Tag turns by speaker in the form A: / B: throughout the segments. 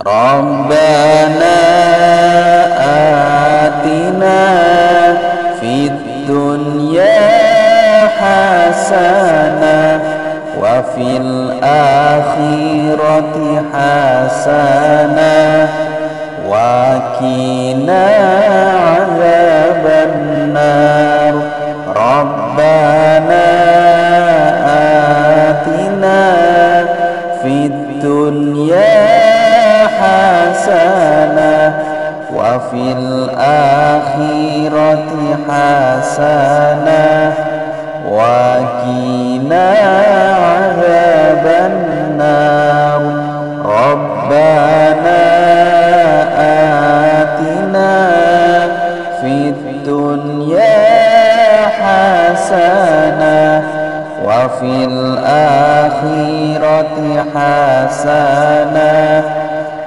A: ربنا آتنا في الدنيا حسنة وفي الآخرة حسنة وكنا وفي الآخرة حسنة وقنا عذاب النار. ربنا آتنا في الدنيا حسنة وفي الآخرة حسنة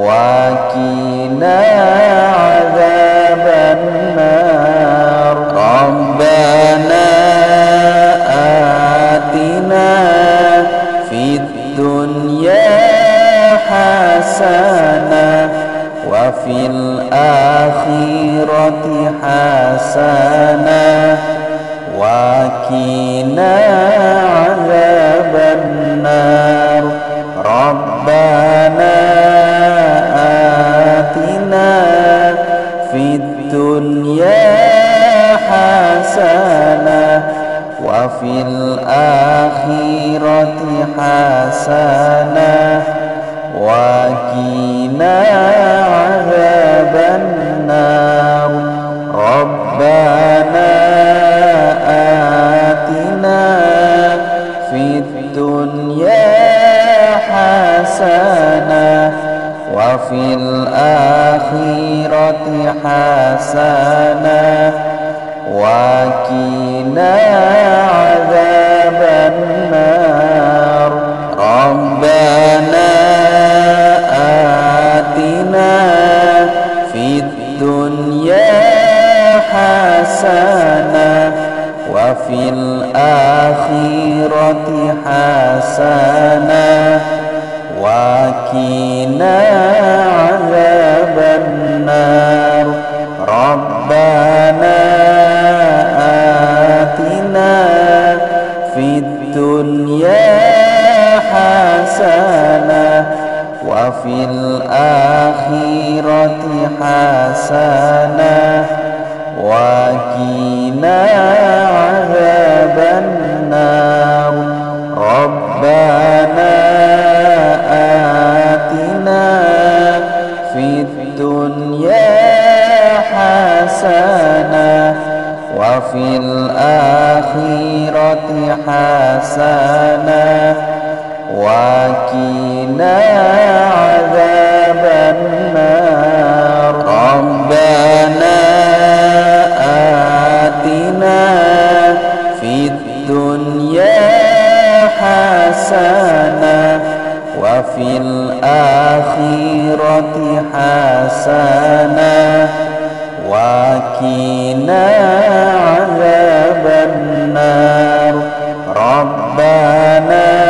A: وكنا عذاب النار. ربنا وفي الآخرة حسنة وكنا عذاب النار. ربنا حسنة وفي الآخرة حسنة حسنة وكنا عذاب النار. ربنا آتنا في الدنيا حسنة وفي الآخرة حسنة وكنا حسنة وفي الآخرة حسنة وكنا عذاب النار. ربنا آتنا في الدنيا حسنة وفي الآخرة حسنة وكنا عذاب النار. ربنا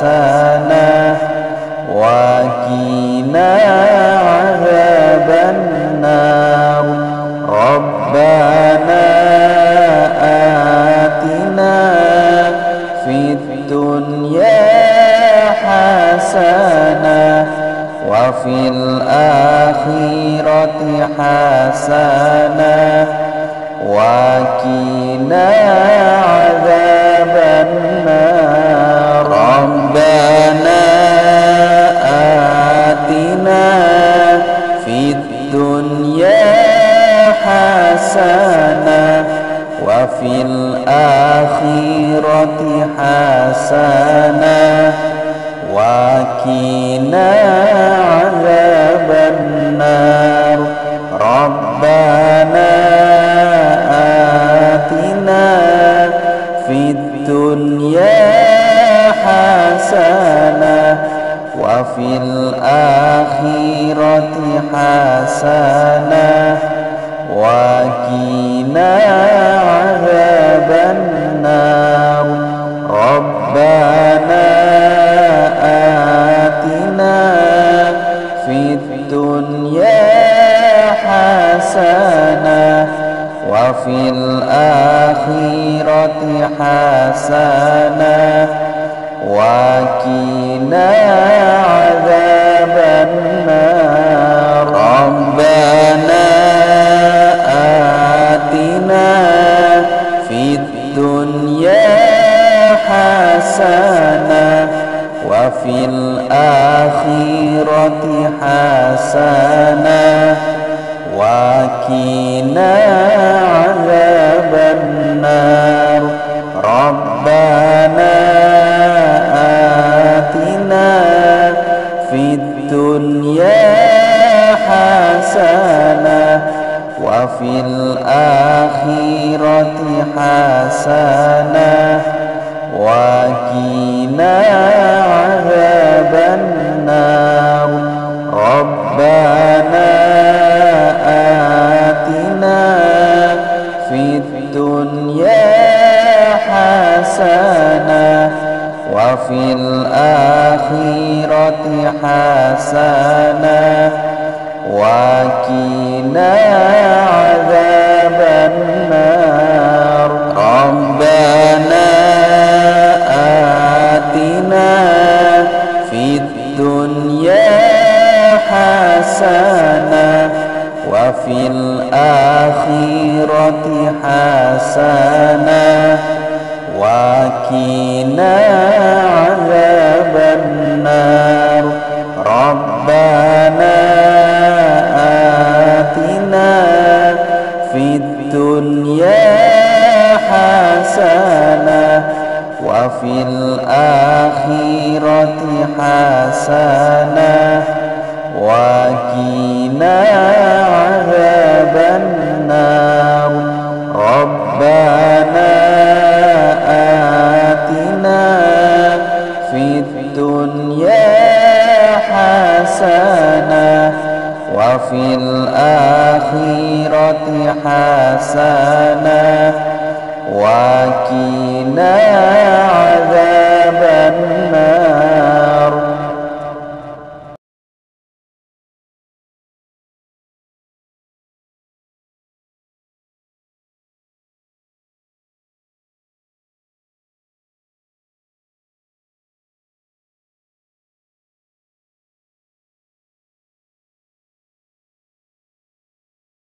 A: حسنة وقنا عذاب النار. ربنا آتنا في الدنيا حسنة وفي الآخرة حسنة وقنا عذاب النار. ربنا آتنا في الدنيا حسنة وفي الآخرة حسنة وقنا عذاب النار. ربنا آتنا في الدنيا حسنة وفي الآخرة حسنة وقنا عذاب النار. حسنة وقنا عذاب النار. ربنا آتنا في الدنيا حسنة وفي الآخرة حسنة وقنا عذاب النار. ربنا آتنا في الدنيا حسنة وفي الآخرة حسنة وقنا عذاب النار. ربنا حسنة وفي الآخرة حسنة وقنا عذاب النار. ربنا آتنا في الدنيا حسنة وفي الآخرة حسنة. وقنا عذاب النار